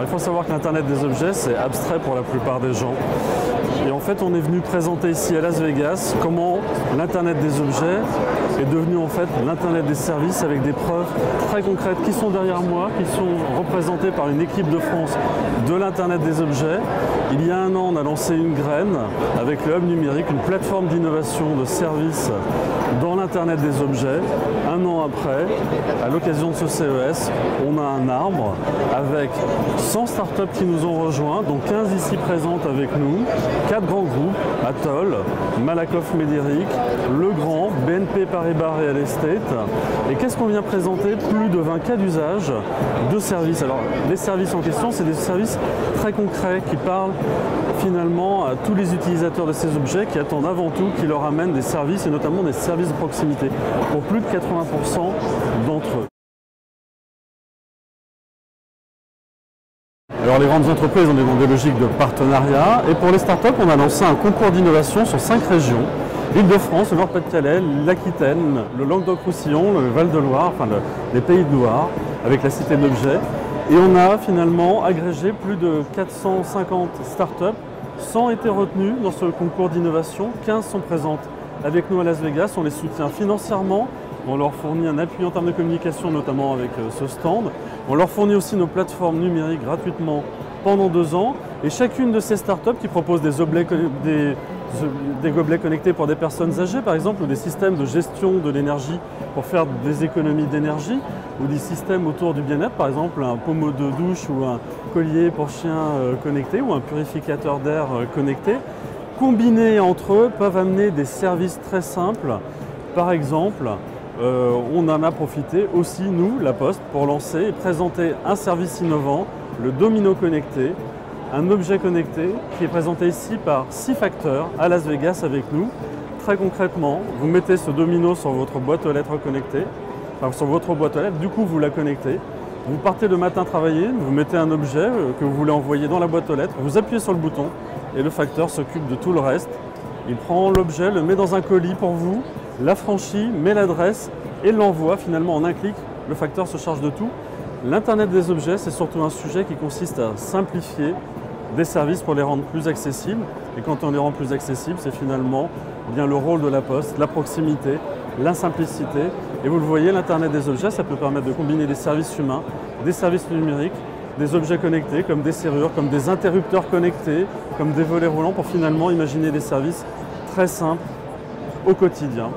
Il faut savoir que l'Internet des objets, c'est abstrait pour la plupart des gens. Et en fait, on est venu présenter ici à Las Vegas comment l'Internet des objets est devenu en fait l'Internet des services avec des preuves très concrètes qui sont derrière moi, qui sont représentées par une équipe de France de l'Internet des objets. Il y a un an, on a lancé une graine avec le Hub numérique, une plateforme d'innovation de services dans l'Internet des objets. Un an après, à l'occasion de ce CES, on a un arbre avec 100 startups qui nous ont rejoints, dont 15 ici présentes avec nous, quatre grands groupes, Atoll, Malakoff Médéric, Legrand, BNP Paribas Real Estate. Et qu'est-ce qu'on vient présenter Plus de 20 cas d'usage de services. Alors, les services en question, c'est des services très concrets qui parlent finalement à tous les utilisateurs de ces objets qui attendent avant tout qu'ils leur amènent des services et notamment des services de proximité pour plus de 80% d'entre eux. Alors les grandes entreprises, on est dans des logiques de partenariat et pour les startups, on a lancé un concours d'innovation sur cinq régions. L'Île-de-France, le Nord-Pas-de-Calais, l'Aquitaine, le Languedoc-Roussillon, le Val-de-Loire, enfin les Pays de Loire, avec la Cité de l'Objet. Et on a finalement agrégé plus de 450 startups. 100 été retenues dans ce concours d'innovation, 15 sont présentes avec nous à Las Vegas. On les soutient financièrement, on leur fournit un appui en termes de communication, notamment avec euh, ce stand. On leur fournit aussi nos plateformes numériques gratuitement pendant deux ans. Et chacune de ces startups qui proposent des, gobelets connectés pour des personnes âgées, par exemple, ou des systèmes de gestion de l'énergie pour faire des économies d'énergie, ou des systèmes autour du bien-être, par exemple un pommeau de douche ou un collier pour chien euh, connecté, ou un purificateur d'air euh, connecté, combinés entre eux peuvent amener des services très simples. Par exemple, euh, on en a profité aussi, nous, la Poste, pour lancer et présenter un service innovant, le Domino Connecté, un objet connecté qui est présenté ici par six facteurs à Las Vegas avec nous. Très concrètement, vous mettez ce domino sur votre boîte aux lettres connectée, enfin sur votre boîte aux lettres, du coup vous la connectez. Vous partez le matin travailler, vous mettez un objet euh, que vous voulez envoyer dans la boîte aux lettres, vous appuyez sur le bouton et le facteur s'occupe de tout le reste. Il prend l'objet, le met dans un colis pour vous, l'affranchit, met l'adresse et l'envoie finalement en un clic. Le facteur se charge de tout. L'Internet des objets, c'est surtout un sujet qui consiste à simplifier des services pour les rendre plus accessibles. Et quand on les rend plus accessibles, c'est finalement bien le rôle de la poste, la proximité, la simplicité. Et vous le voyez, l'Internet des objets, ça peut permettre de combiner des services humains, des services numériques, des objets connectés comme des serrures, comme des interrupteurs connectés, comme des volets roulants pour finalement imaginer des services très simples au quotidien.